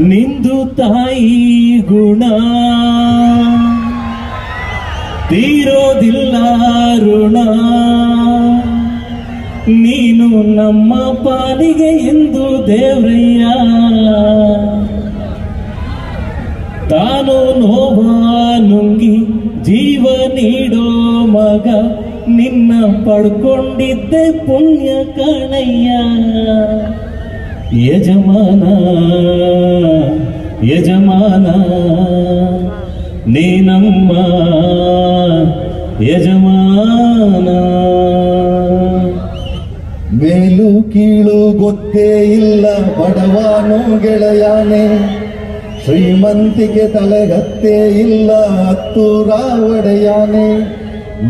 ನಿಂದು ತಾಯಿ ಗುಣ. ತೀರೋದಿಲ್ಲ ಋಣ. ನೀನು ನಮ್ಮ ಪಾಲಿಗೆ ಎಂದು ದೇವ್ರಯ್ಯ. ತಾನು ನೋವ ನುಂಗಿ ಜೀವ ನೀಡೋ ಮಗ ನಿನ್ನ ಪಡ್ಕೊಂಡಿದ್ದೆ ಪುಣ್ಯ ಕಣಯ್ಯ. ಯಜಮಾನ ಯಜಮಾನ, ನೀನಮ್ಮ, ಯಜಮಾನ. ಮೇಲು ಕೀಳು ಗೊತ್ತೇ ಇಲ್ಲ, ಬಡವಾನು ಗೆಳೆಯಾನೆ. ಶ್ರೀಮಂತಿಗೆ ತಲೆಗತ್ತೇ ಇಲ್ಲ, ಹತ್ತೂರ ರಾವಡೆಯಾನೆ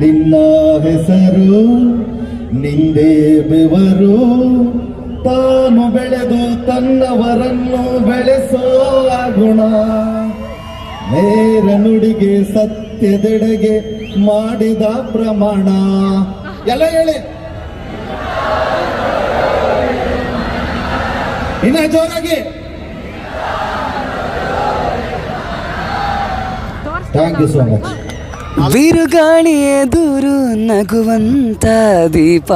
ನಿನ್ನ ಹೆಸರು, ನಿಂದೇ ಬೆವರು ತಾನು ಬೆಳೆದು ತನ್ನವರನ್ನು ಬೆಳೆಸೋ ಗುಣ ನೇರ ನುಡಿಗೆ ಸತ್ಯದೆಡೆಗೆ ಮಾಡಿದ ಪ್ರಮಾಣ. ಎಲ್ಲ ಹೇಳಿ. ಇನ್ನ ಜೋರಾಗಿ. ಥ್ಯಾಂಕ್ ಯು ಸೋ ಮಚ್ ಬಿರುಗಾಳಿ ಎದುರು ನಗುವಂತ ದೀಪ.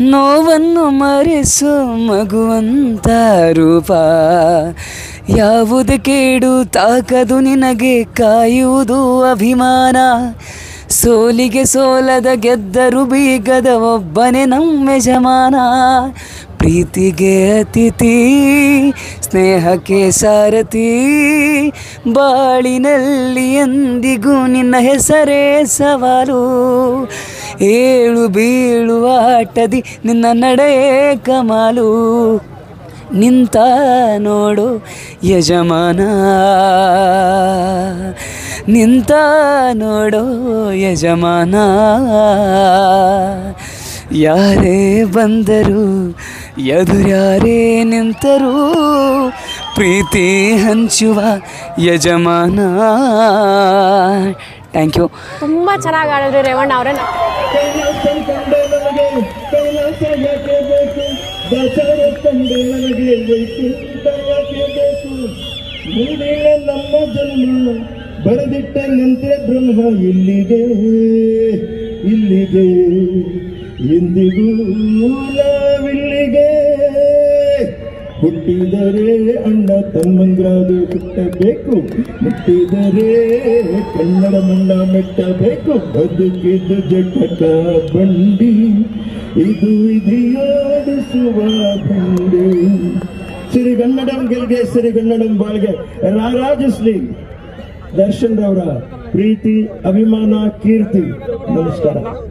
ನೋವನ್ನು ಮರೆಸು ಮಗುವಂತ ರೂಪ. ಯಾವುದು ಕೇಡು ತಾಕದು ನಿನಗೆ ಕಾಯುವುದು ಅಭಿಮಾನ. ಸೋಲಿಗೆ ಸೋಲದ ಗೆದ್ದರು ಬೀಗದ ಒಬ್ಬನೇ ನಮ್ಮ ಯಜಮಾನ. ಪ್ರೀತಿಗೆ ಅತಿಥಿ, ಸ್ನೇಹಕ್ಕೆ ಸಾರಥಿ, ಬಾಳಿನಲ್ಲಿ ಎಂದಿಗೂ ನಿನ್ನ ಹೆಸರೇ ಸವಾಲು. ಏಳು ಬೀಳುವ ಆಟದಿ ನಿನ್ನ ನಡೆಯೇ ಕಮಾಲು. ನಿಂತ ನೋಡು ಯಜಮಾನ, ನಿಂತ ನೋಡೋ ಯಜಮಾನ. ಯಾರೇ ಬಂದರು ಎದುರ್ಯಾರೇ ನಿಂತರೂ ಪ್ರೀತಿ ಹಂಚುವ ಯಜಮಾನ. ಥ್ಯಾಂಕ್ ಯು ತುಂಬ ಚೆನ್ನಾಗಿ ಆಡಿದ್ರು ರೇವಣ್ಣ ಅವರೇ ನಮ್ಮ ಜನ್ಮ ಬರೆದಿಟ್ಟಂತೆ ಬ್ರಹ್ಮ ಇಲ್ಲಿಗೆ ಇಲ್ಲಿಗೆ ಎಂದಿಗೂ ನಾವಿಲ್ಲಿಗೆ ಹುಟ್ಟಿದರೆ ಅಣ್ಣ ತಮ್ಮಂದ್ರಾದು ಹುಟ್ಟಬೇಕು. ಹುಟ್ಟಿದರೆ ಕನ್ನಡ ಮಣ್ಣ ಮೆಟ್ಟಬೇಕು. ಬದುಕಿದ್ದು ಜಟಕ ಬಂಡಿ, ಇದು ಇದೆಯೋಡಿಸುವ ಬಂಡಿ. ಸಿರಿಗನ್ನಡಂ ಗೆಲ್ಗೆ, ಸಿರಿಗನ್ನಡಂ ಬಾಳ್ಗೆ ರಾರಾಜಿಸ್ಲಿ ದರ್ಶನ್ ರವರ ಪ್ರೀತಿ, ಅಭಿಮಾನ, ಕೀರ್ತಿ. ನಮಸ್ಕಾರ.